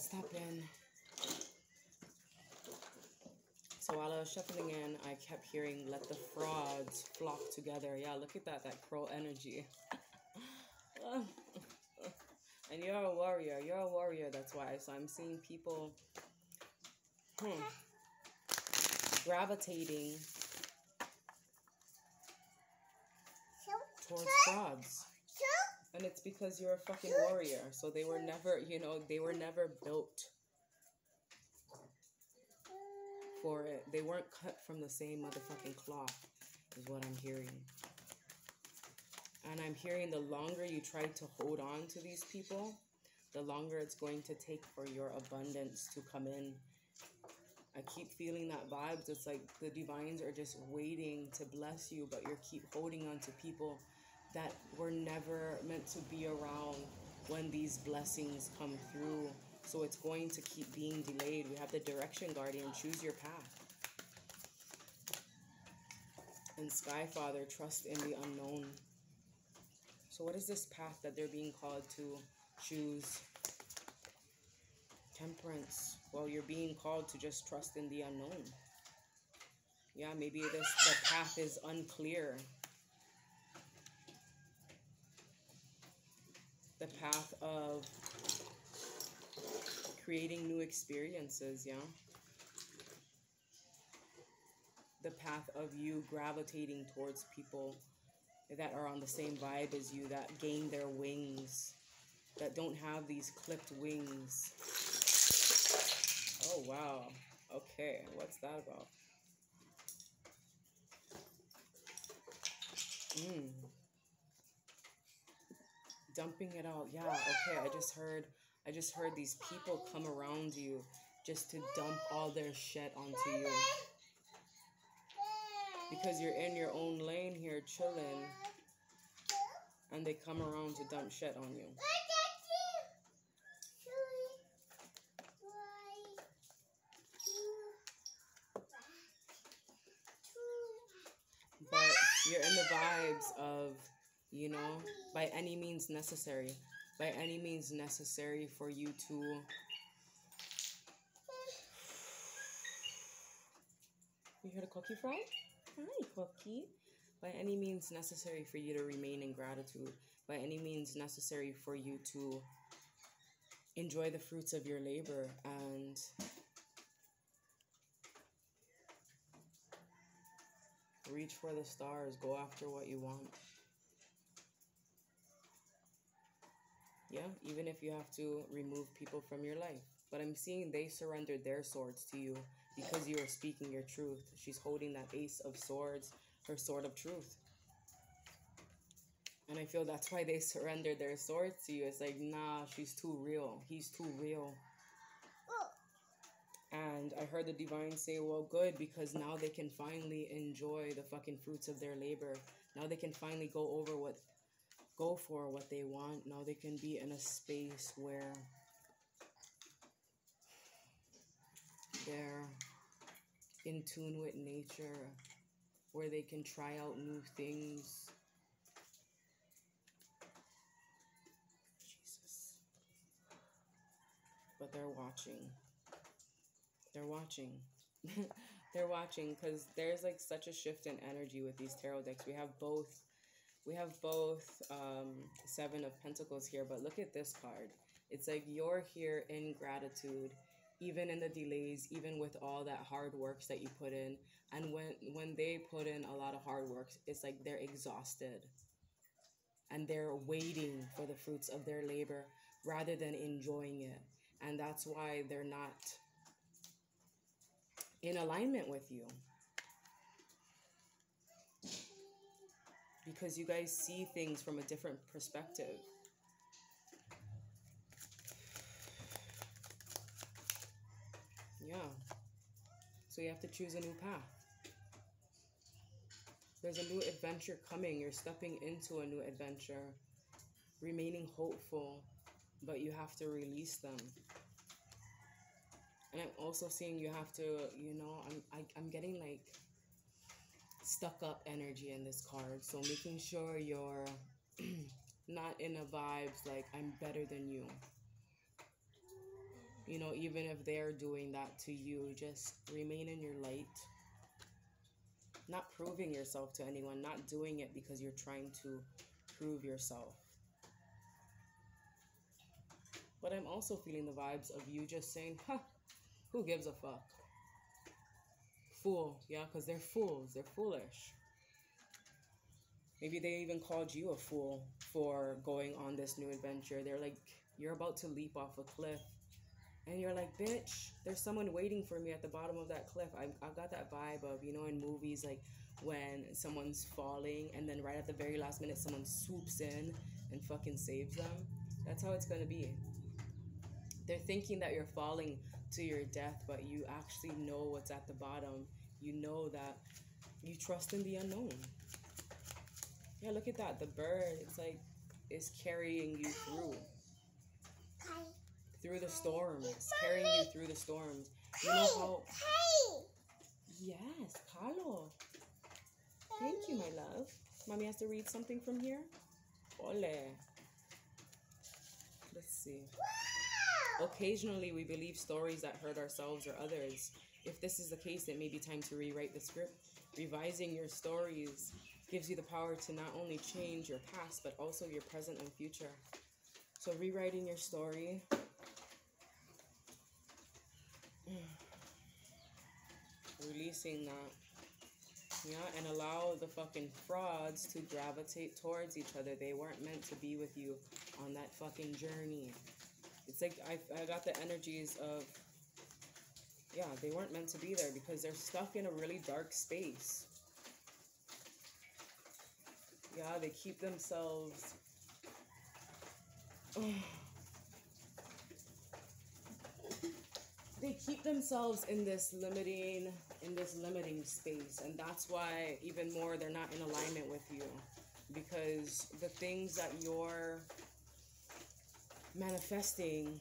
let's in. So while I was shuffling in, I kept hearing "Let the frauds flock together." Yeah, look at that, that crow energy. and you're a warrior. You're a warrior. That's why. So I'm seeing people hmm, gravitating towards frauds. And it's because you're a fucking warrior. So they were never, you know, they were never built for it. They weren't cut from the same motherfucking cloth, is what I'm hearing. And I'm hearing the longer you try to hold on to these people, the longer it's going to take for your abundance to come in. I keep feeling that vibes. It's like the divines are just waiting to bless you, but you keep holding on to people that were never meant to be around when these blessings come through. So it's going to keep being delayed. We have the direction guardian. Choose your path. And Sky Father, trust in the unknown. So what is this path that they're being called to choose? Temperance. Well, you're being called to just trust in the unknown. Yeah, maybe this the path is unclear. The path of creating new experiences, yeah? The path of you gravitating towards people that are on the same vibe as you, that gain their wings, that don't have these clipped wings. Oh, wow. Okay, what's that about? Hmm dumping it out. Yeah, okay. I just heard I just heard these people come around you just to dump all their shit onto you. Because you're in your own lane here chilling and they come around to dump shit on you. But you're in the vibes of you know, by any means necessary. By any means necessary for you to You hear the cookie fry? Hi, cookie. By any means necessary for you to remain in gratitude. By any means necessary for you to enjoy the fruits of your labor and reach for the stars. Go after what you want. Yeah, even if you have to remove people from your life. But I'm seeing they surrendered their swords to you because you are speaking your truth. She's holding that ace of swords, her sword of truth. And I feel that's why they surrendered their swords to you. It's like, nah, she's too real. He's too real. And I heard the divine say, well, good, because now they can finally enjoy the fucking fruits of their labor. Now they can finally go over what go for what they want. Now they can be in a space where they're in tune with nature, where they can try out new things. Jesus. But they're watching. They're watching. they're watching because there's like such a shift in energy with these tarot decks. We have both we have both um, Seven of Pentacles here, but look at this card. It's like you're here in gratitude, even in the delays, even with all that hard works that you put in. And when when they put in a lot of hard work, it's like they're exhausted. And they're waiting for the fruits of their labor rather than enjoying it. And that's why they're not in alignment with you. Because you guys see things from a different perspective. Yeah. So you have to choose a new path. There's a new adventure coming. You're stepping into a new adventure, remaining hopeful, but you have to release them. And I'm also seeing you have to, you know, I'm I, am i am getting like stuck up energy in this card. So making sure you're not in a vibes like I'm better than you. You know, even if they're doing that to you, just remain in your light. Not proving yourself to anyone, not doing it because you're trying to prove yourself. But I'm also feeling the vibes of you just saying, huh, who gives a fuck? Fool, yeah, because they're fools, they're foolish. Maybe they even called you a fool for going on this new adventure. They're like, you're about to leap off a cliff. And you're like, bitch, there's someone waiting for me at the bottom of that cliff. I've, I've got that vibe of, you know, in movies, like when someone's falling and then right at the very last minute, someone swoops in and fucking saves them. That's how it's to be. They're thinking that you're falling to your death, but you actually know what's at the bottom. You know that you trust in the unknown. Yeah, look at that. The bird, it's like, it's carrying you through. Through the storms. Carrying you through the storms. You know how. Yes, Carlo. Thank you, my love. Mommy has to read something from here. Ole. Let's see. Occasionally, we believe stories that hurt ourselves or others. If this is the case, it may be time to rewrite the script. Revising your stories gives you the power to not only change your past, but also your present and future. So, rewriting your story. Releasing that. Yeah, and allow the fucking frauds to gravitate towards each other. They weren't meant to be with you on that fucking journey. It's like I, I got the energies of, yeah, they weren't meant to be there because they're stuck in a really dark space. Yeah, they keep themselves. they keep themselves in this limiting in this limiting space and that's why even more they're not in alignment with you because the things that you're manifesting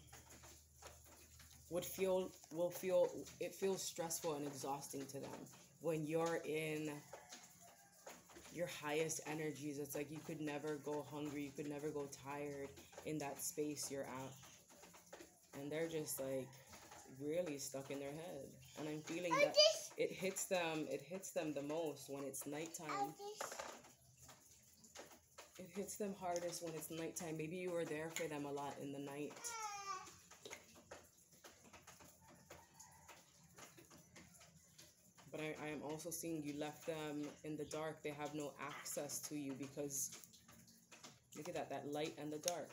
would feel will feel it feels stressful and exhausting to them. When you're in your highest energies it's like you could never go hungry you could never go tired in that space you're at. And they're just like really stuck in their head. And i'm feeling that it hits them it hits them the most when it's nighttime it hits them hardest when it's nighttime maybe you were there for them a lot in the night but I, I am also seeing you left them in the dark they have no access to you because look at that that light and the dark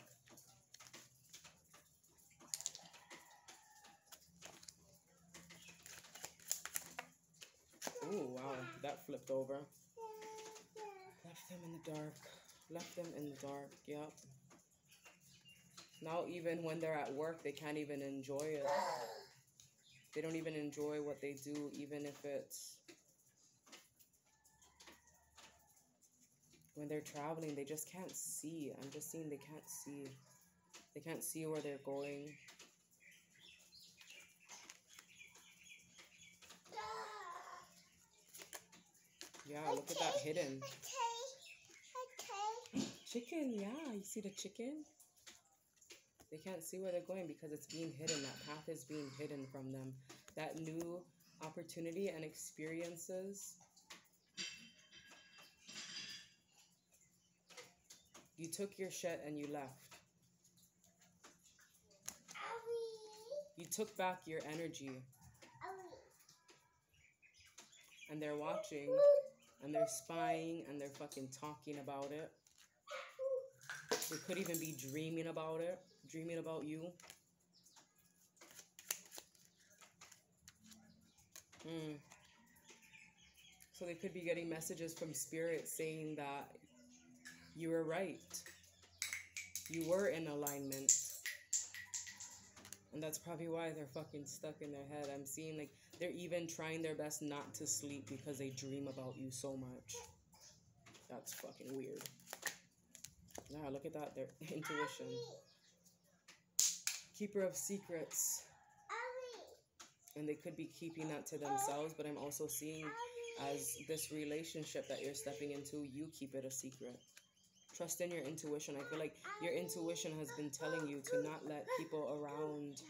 Oh wow, that flipped over. Left them in the dark. Left them in the dark, yep. Now even when they're at work, they can't even enjoy it. They don't even enjoy what they do, even if it's... When they're traveling, they just can't see. I'm just seeing they can't see. They can't see where they're going. Yeah, look at that hidden. Chicken, yeah, you see the chicken? They can't see where they're going because it's being hidden. That path is being hidden from them. That new opportunity and experiences. You took your shit and you left. You took back your energy. And they're watching and they're spying and they're fucking talking about it. They could even be dreaming about it, dreaming about you. Hmm. So they could be getting messages from spirit saying that you were right. You were in alignment. And that's probably why they're fucking stuck in their head. I'm seeing like they're even trying their best not to sleep because they dream about you so much. That's fucking weird. Nah, look at that. Their intuition. Keeper of secrets. And they could be keeping that to themselves, but I'm also seeing as this relationship that you're stepping into, you keep it a secret. Trust in your intuition. I feel like your intuition has been telling you to not let people around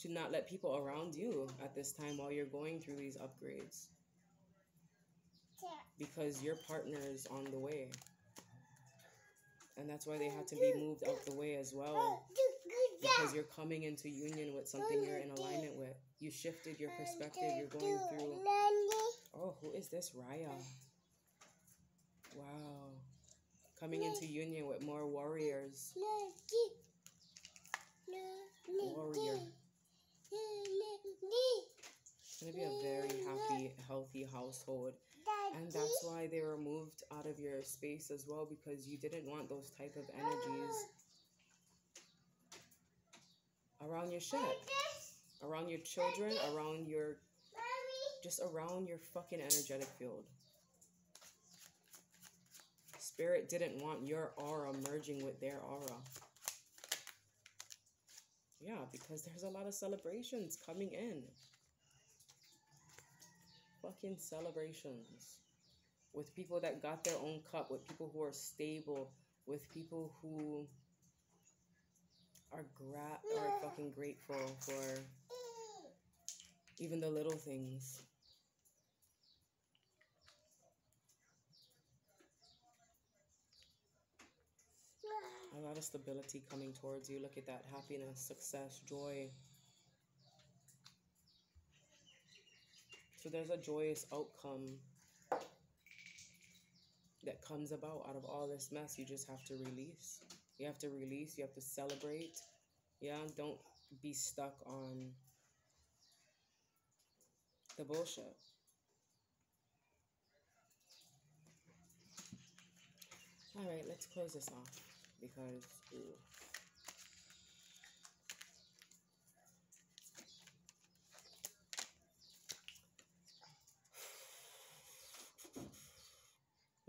to not let people around you at this time while you're going through these upgrades because your partner is on the way. And that's why they had to be moved out the way as well. Because you're coming into union with something you're in alignment with. You shifted your perspective. You're going through. Oh, who is this? Raya. Wow. Coming into union with more warriors. Warrior. It's going to be a very happy, healthy household. And that's why they were moved out of your space as well because you didn't want those type of energies around your shit, around your children, around your just around your fucking energetic field. Spirit didn't want your aura merging with their aura. Yeah, because there's a lot of celebrations coming in. Fucking celebrations. With people that got their own cup, with people who are stable, with people who are gra- are fucking grateful for even the little things. A lot of stability coming towards you. Look at that happiness, success, joy. So there's a joyous outcome that comes about out of all this mess. You just have to release. You have to release. You have to celebrate. Yeah, don't be stuck on the bullshit. All right, let's close this off because.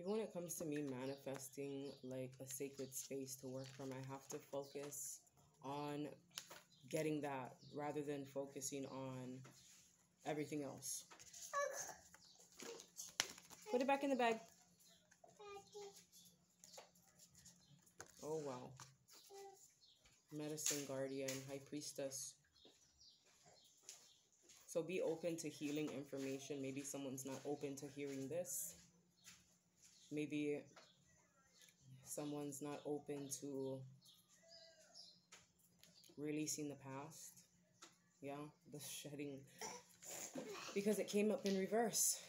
Even when it comes to me manifesting like a sacred space to work from, I have to focus on getting that rather than focusing on everything else. Put it back in the bag. Oh, wow. Medicine Guardian, High Priestess. So be open to healing information. Maybe someone's not open to hearing this. Maybe someone's not open to releasing the past. Yeah, the shedding. Because it came up in reverse.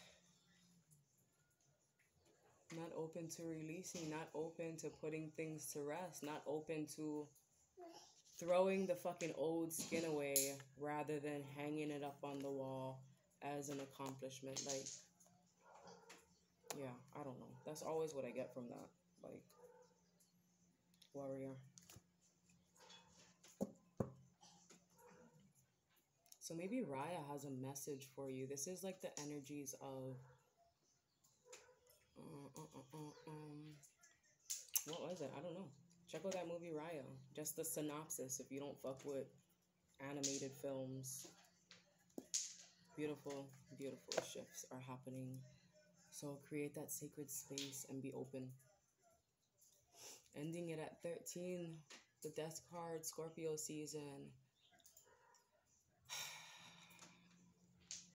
Not open to releasing, not open to putting things to rest, not open to throwing the fucking old skin away rather than hanging it up on the wall as an accomplishment. Like, yeah, I don't know. That's always what I get from that. Like, warrior. So maybe Raya has a message for you. This is like the energies of. Uh, uh, uh, um, what was it? I don't know. Check out that movie Raya. Just the synopsis if you don't fuck with animated films. Beautiful, beautiful shifts are happening. So create that sacred space and be open. Ending it at 13, the death card, Scorpio season.